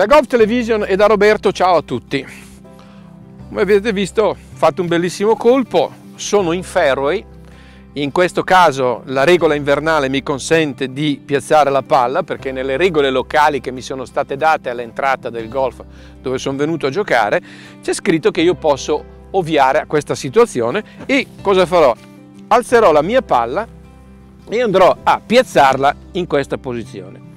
Da Golf Television e da Roberto ciao a tutti. Come avete visto ho fatto un bellissimo colpo, sono in fairway, in questo caso la regola invernale mi consente di piazzare la palla perché nelle regole locali che mi sono state date all'entrata del golf dove sono venuto a giocare c'è scritto che io posso ovviare a questa situazione e cosa farò? Alzerò la mia palla e andrò a piazzarla in questa posizione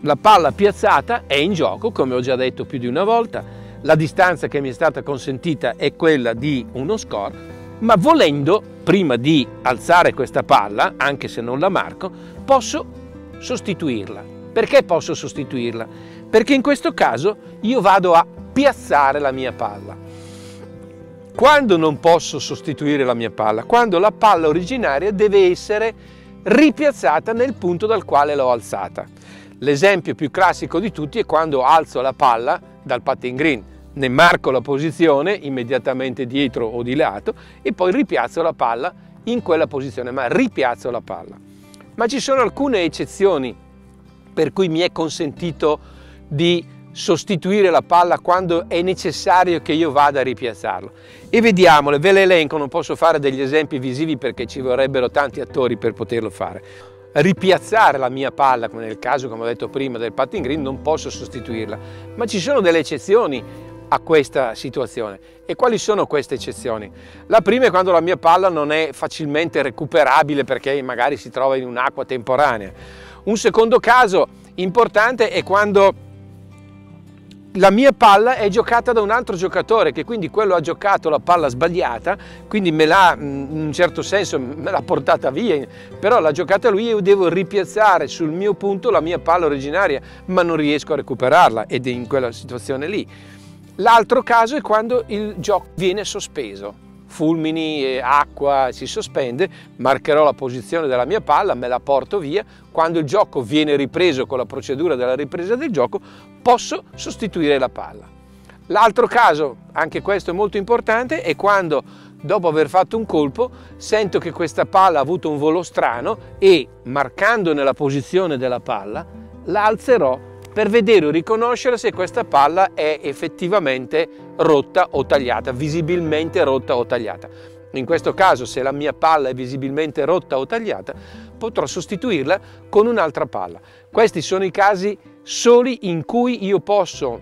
la palla piazzata è in gioco, come ho già detto più di una volta, la distanza che mi è stata consentita è quella di uno score, ma volendo, prima di alzare questa palla, anche se non la marco, posso sostituirla. Perché posso sostituirla? Perché in questo caso io vado a piazzare la mia palla. Quando non posso sostituire la mia palla? Quando la palla originaria deve essere ripiazzata nel punto dal quale l'ho alzata. L'esempio più classico di tutti è quando alzo la palla dal putting green, ne marco la posizione immediatamente dietro o di lato e poi ripiazzo la palla in quella posizione, ma ripiazzo la palla. Ma ci sono alcune eccezioni per cui mi è consentito di sostituire la palla quando è necessario che io vada a ripiazzarlo. E vediamole, ve le elenco, non posso fare degli esempi visivi perché ci vorrebbero tanti attori per poterlo fare ripiazzare la mia palla, come nel caso, come ho detto prima, del putting green, non posso sostituirla. Ma ci sono delle eccezioni a questa situazione. E quali sono queste eccezioni? La prima è quando la mia palla non è facilmente recuperabile perché magari si trova in un'acqua temporanea. Un secondo caso importante è quando la mia palla è giocata da un altro giocatore che quindi quello ha giocato la palla sbagliata, quindi me l'ha in un certo senso me l'ha portata via, però l'ha giocata lui e io devo ripiazzare sul mio punto la mia palla originaria, ma non riesco a recuperarla ed è in quella situazione lì. L'altro caso è quando il gioco viene sospeso fulmini, acqua, si sospende, marcherò la posizione della mia palla, me la porto via, quando il gioco viene ripreso con la procedura della ripresa del gioco posso sostituire la palla. L'altro caso, anche questo è molto importante, è quando dopo aver fatto un colpo sento che questa palla ha avuto un volo strano e marcando nella posizione della palla la alzerò per vedere o riconoscere se questa palla è effettivamente rotta o tagliata, visibilmente rotta o tagliata. In questo caso, se la mia palla è visibilmente rotta o tagliata, potrò sostituirla con un'altra palla. Questi sono i casi soli in cui io posso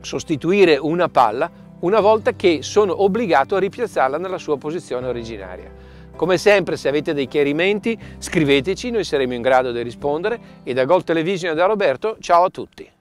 sostituire una palla una volta che sono obbligato a ripiazzarla nella sua posizione originaria. Come sempre, se avete dei chiarimenti, scriveteci, noi saremo in grado di rispondere. E da Gol Television e da Roberto, ciao a tutti!